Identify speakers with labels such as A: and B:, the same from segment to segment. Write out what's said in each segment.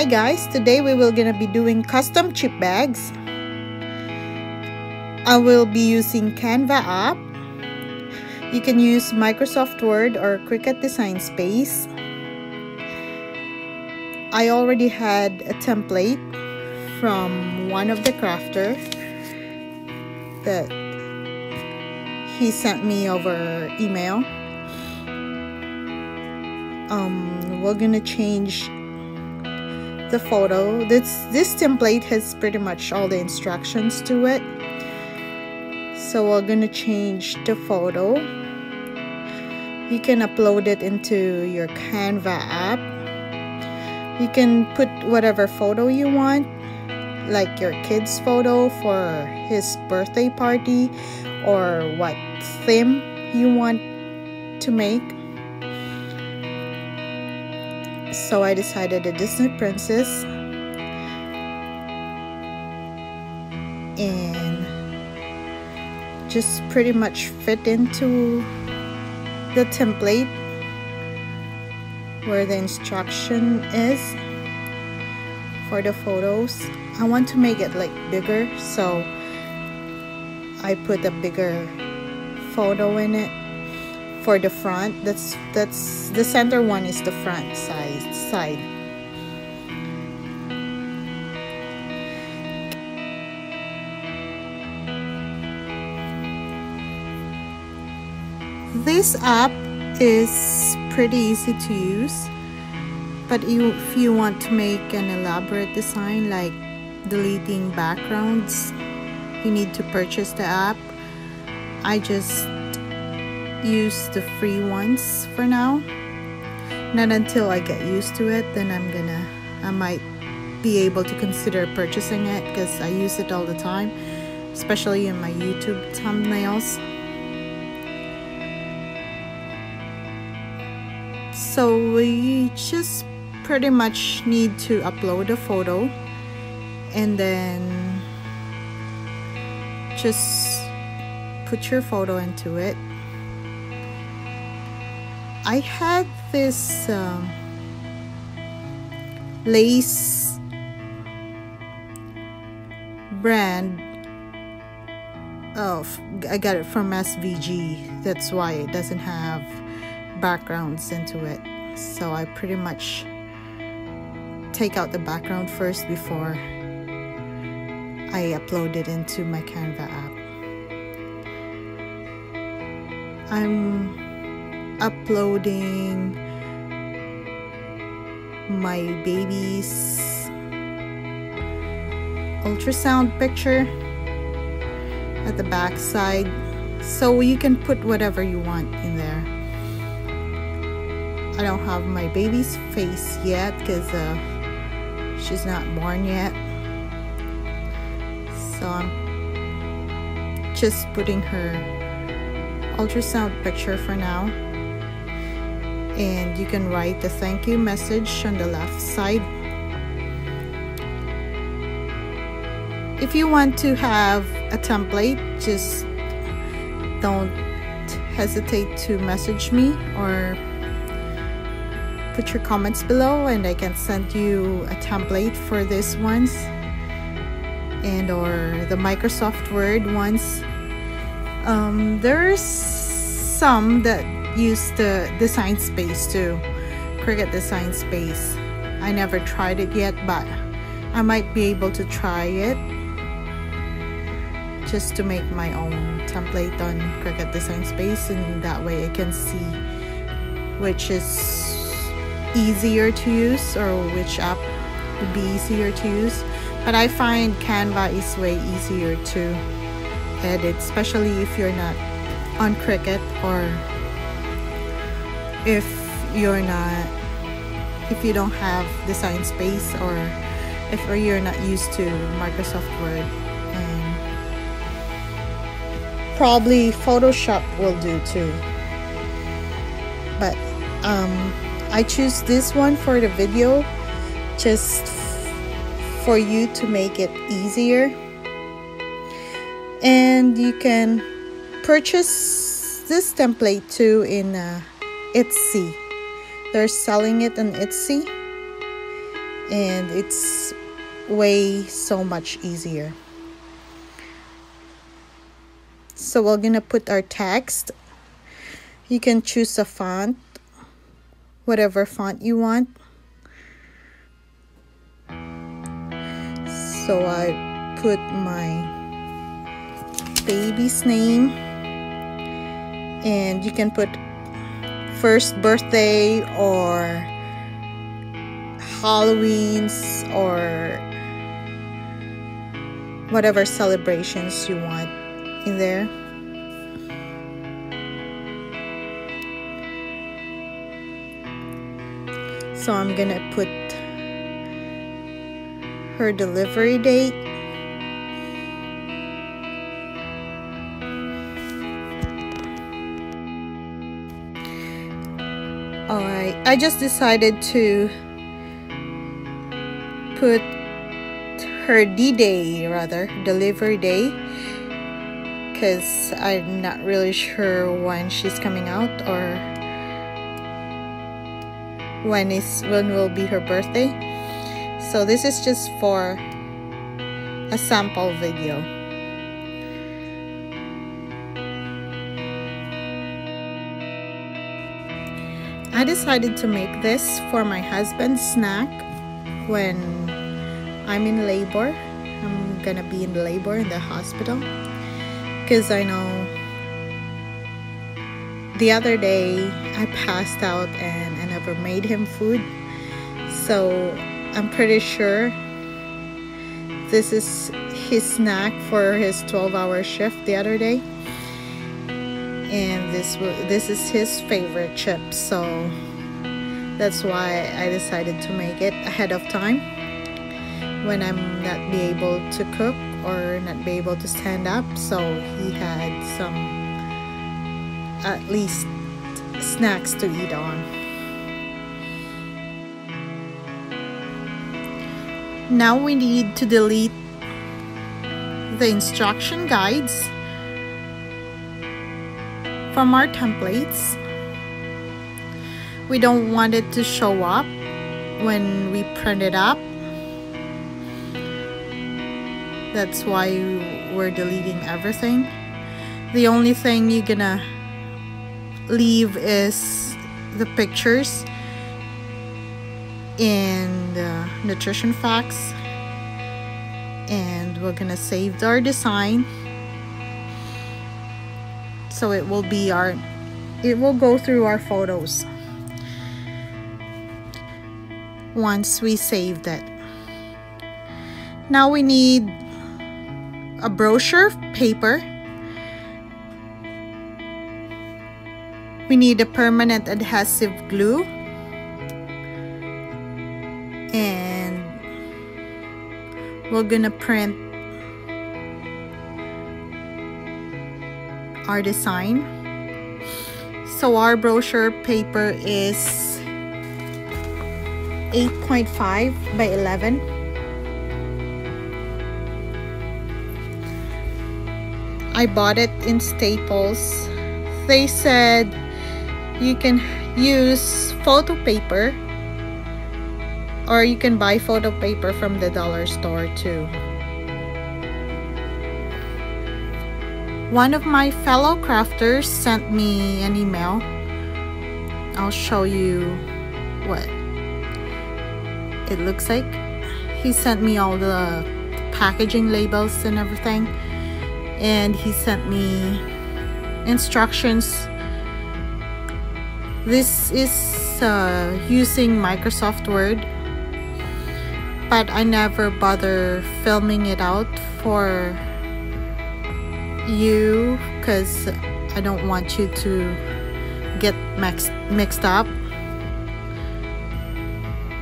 A: Hi guys, today we will gonna be doing custom chip bags. I will be using Canva app. You can use Microsoft Word or Cricut Design Space. I already had a template from one of the crafter that he sent me over email. Um, we're gonna change the photo. This this template has pretty much all the instructions to it. So we're gonna change the photo. You can upload it into your Canva app. You can put whatever photo you want, like your kid's photo for his birthday party or what theme you want to make. So I decided a Disney princess and just pretty much fit into the template where the instruction is for the photos. I want to make it like bigger so I put a bigger photo in it for the front that's that's the center one is the front side side. This app is pretty easy to use but you, if you want to make an elaborate design like deleting backgrounds you need to purchase the app. I just use the free ones for now. Not until I get used to it then I'm gonna I might be able to consider purchasing it because I use it all the time especially in my YouTube thumbnails. So we just pretty much need to upload a photo and then just put your photo into it I had this um, Lays brand of I got it from SVG that's why it doesn't have backgrounds into it. So I pretty much take out the background first before I upload it into my Canva app. I'm uploading my baby's ultrasound picture at the back side. So you can put whatever you want in there. I don't have my baby's face yet because uh, she's not born yet. So I'm just putting her ultrasound picture for now and you can write the thank you message on the left side. If you want to have a template just don't hesitate to message me or put your comments below and I can send you a template for this ones and or the Microsoft Word ones. Um, there's some that use the design space too Cricut design space. I never tried it yet but I might be able to try it just to make my own template on Cricut design space and that way I can see which is easier to use or which app would be easier to use. But I find Canva is way easier to edit especially if you're not on Cricut or if you're not if you don't have design space or if or you're not used to Microsoft Word and probably Photoshop will do too. But um, I choose this one for the video just for you to make it easier. And you can purchase this template too in uh, Etsy they're selling it on Etsy and it's way so much easier. So we're gonna put our text. You can choose a font whatever font you want. So I put my baby's name and you can put first birthday or Halloween's or whatever celebrations you want in there. So I'm gonna put her delivery date. I just decided to put her D-Day rather, delivery day because I'm not really sure when she's coming out or when is when will be her birthday. So this is just for a sample video I decided to make this for my husband's snack when I'm in labor. I'm gonna be in labor in the hospital. Because I know the other day I passed out and I never made him food. So I'm pretty sure this is his snack for his 12 hour shift the other day and this this is his favorite chip so that's why I decided to make it ahead of time when I'm not be able to cook or not be able to stand up. So he had some at least snacks to eat on. Now we need to delete the instruction guides from our templates. We don't want it to show up when we print it up. That's why we're deleting everything. The only thing you're gonna leave is the pictures and the nutrition facts. And we're gonna save our design so it will be our it will go through our photos once we saved it. Now we need a brochure paper. We need a permanent adhesive glue. And we're gonna print our design so our brochure paper is 8.5 by 11 I bought it in Staples. They said you can use photo paper or you can buy photo paper from the dollar store too one of my fellow crafters sent me an email. I'll show you what it looks like. He sent me all the packaging labels and everything. And he sent me instructions. This is uh, using Microsoft Word but I never bother filming it out for you because I don't want you to get mixed, mixed up.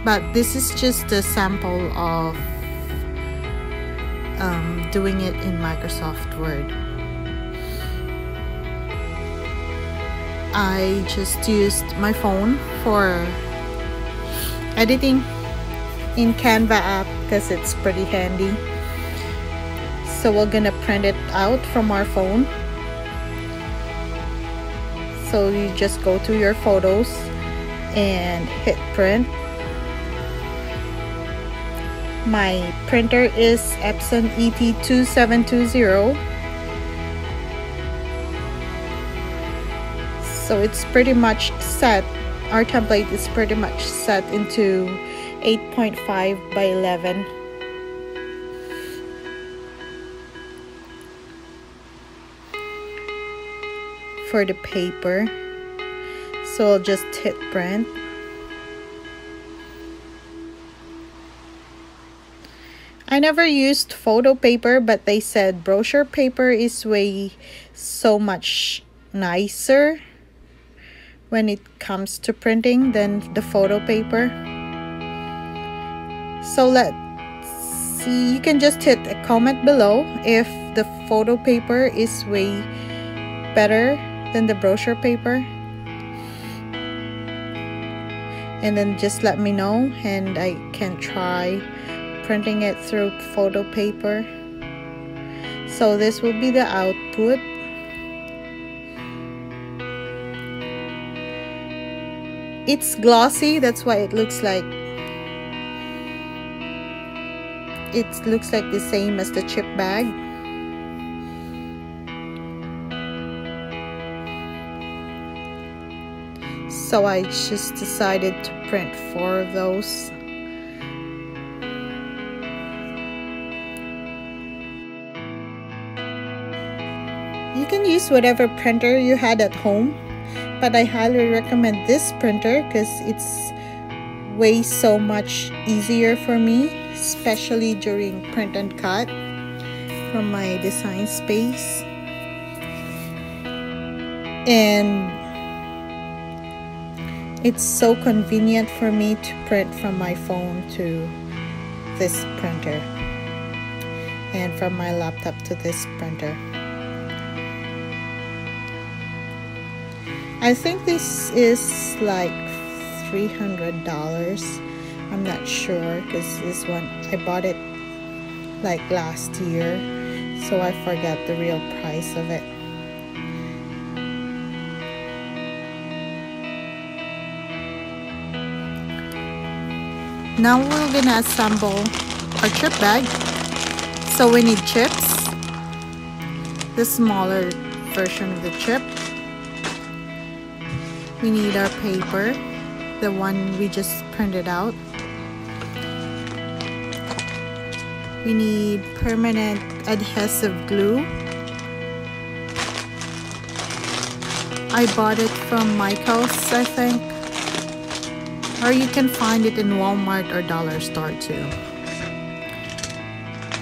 A: But this is just a sample of um, doing it in Microsoft Word. I just used my phone for editing in Canva app because it's pretty handy so we're gonna print it out from our phone so you just go to your photos and hit print My printer is Epson ET2720. So it's pretty much set. Our template is pretty much set into 8.5 by 11. For the paper. So I'll just hit print. I never used photo paper, but they said brochure paper is way so much nicer when it comes to printing than the photo paper. So let's see, you can just hit a comment below if the photo paper is way better than the brochure paper. And then just let me know and I can try printing it through photo paper. So this will be the output. It's glossy that's why it looks like it looks like the same as the chip bag so I just decided to print four of those You can use whatever printer you had at home, but I highly recommend this printer because it's way so much easier for me, especially during print and cut from my design space. And it's so convenient for me to print from my phone to this printer and from my laptop to this printer. I think this is like $300 I'm not sure because this one I bought it like last year so I forgot the real price of it now we're gonna assemble our chip bag. So we need chips. The smaller version of the chip. We need our paper the one we just printed out. We need permanent adhesive glue. I bought it from Michael's I think or you can find it in Walmart or dollar store too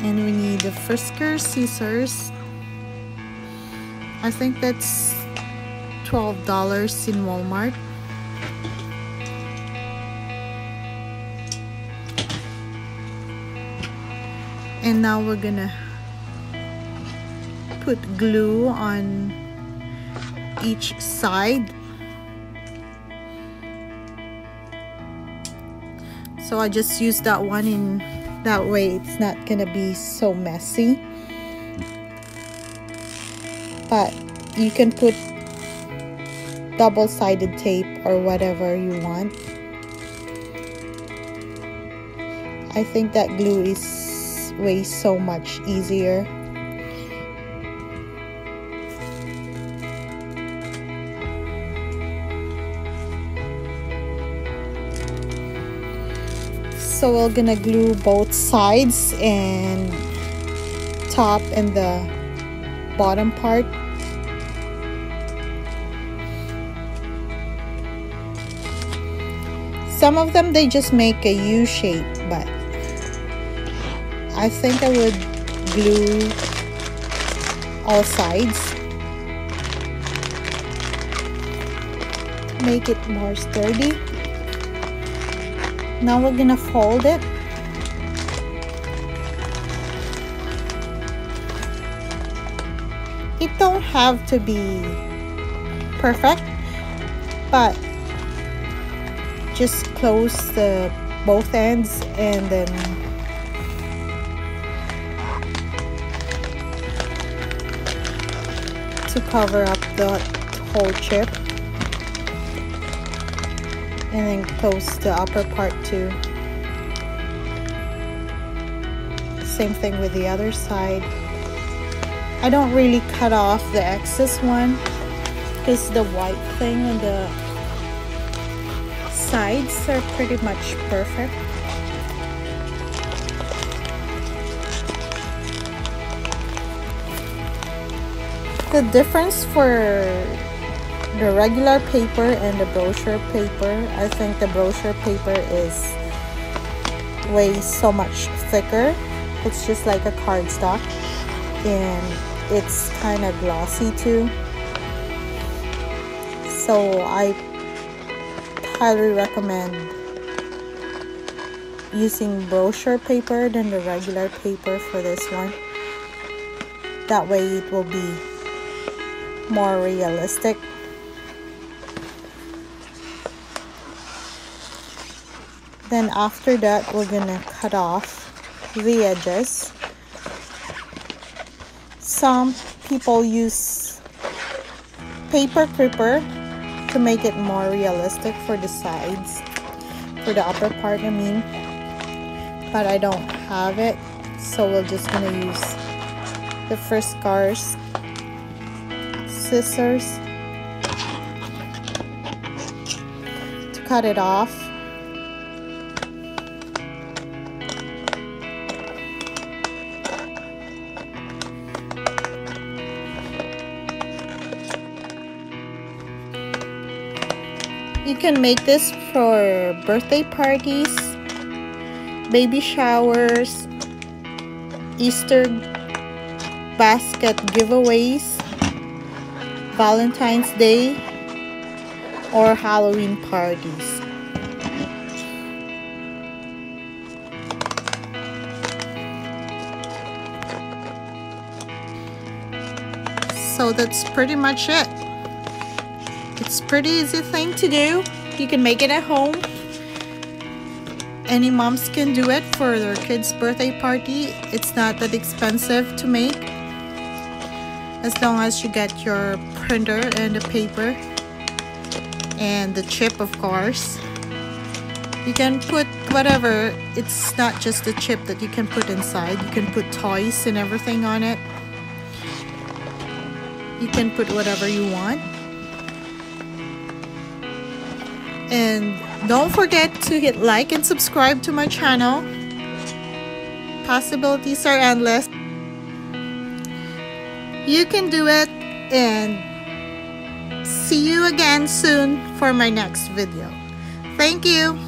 A: and we need the Fiskars scissors I think that's $12 in Walmart. And now we're gonna put glue on each side. So I just use that one in that way it's not gonna be so messy. But you can put double-sided tape or whatever you want. I think that glue is way so much easier. So we're gonna glue both sides and top and the bottom part. Some of them they just make a U shape but I think I would glue all sides. Make it more sturdy now we're gonna fold it. It don't have to be perfect but just close the both ends and then to cover up the whole chip and then close the upper part too. Same thing with the other side. I don't really cut off the excess one because the white thing on the sides are pretty much perfect. The difference for the regular paper and the brochure paper. I think the brochure paper is way so much thicker. It's just like a cardstock and it's kind of glossy too. So I highly recommend using brochure paper than the regular paper for this one. That way it will be more realistic then after that we're gonna cut off the edges. Some people use paper crimper to make it more realistic for the sides for the upper part I mean. But I don't have it so we're just gonna use the Fiskars scissors to cut it off can make this for birthday parties, baby showers, Easter basket giveaways, Valentine's Day, or Halloween parties. So that's pretty much it. Pretty easy thing to do. You can make it at home. Any moms can do it for their kid's birthday party. It's not that expensive to make. As long as you get your printer and the paper and the chip of course. You can put whatever. It's not just the chip that you can put inside. You can put toys and everything on it. You can put whatever you want. And don't forget to hit like and subscribe to my channel. Possibilities are endless. You can do it and see you again soon for my next video. Thank you.